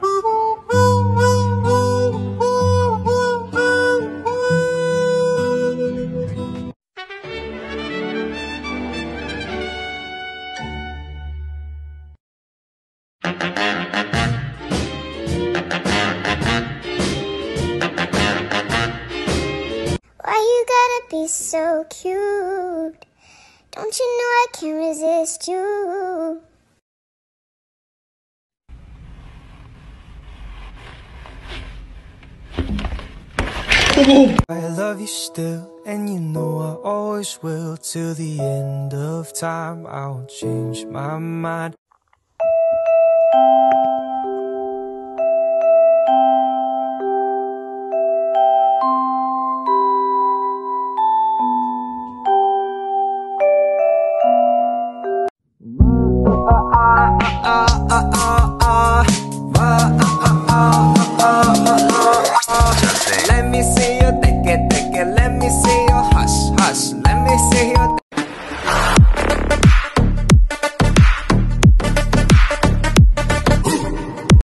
Why you gotta be so cute? Don't you know I can't resist you? I love you still, and you know I always will. Till the end of time, I won't change my mind. colegio